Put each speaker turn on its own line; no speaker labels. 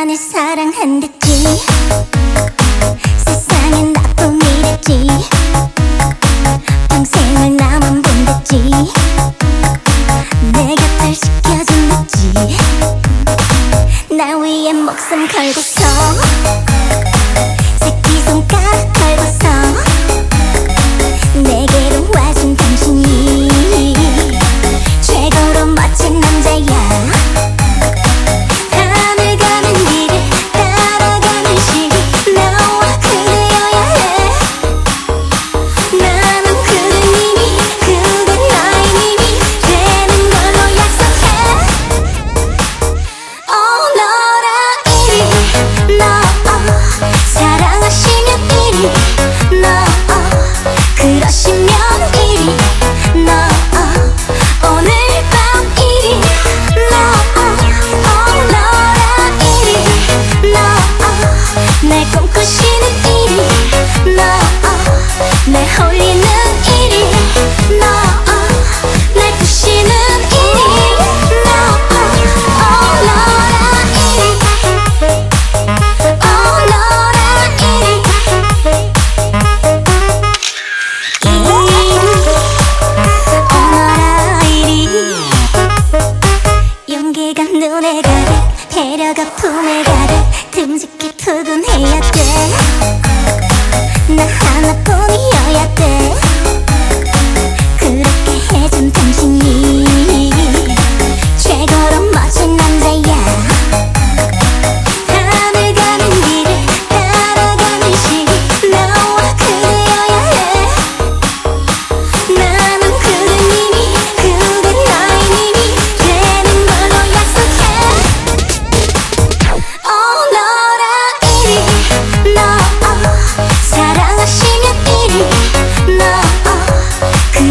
나만을 사랑한 듯이. 세상엔 나뿐 이랬지. 평생을 나만 본 듯이. 내 곁을 지켜준 듯지. 나 위에 목숨 걸고서. 해려가 품에 가득 듬직히 푸근해야 돼.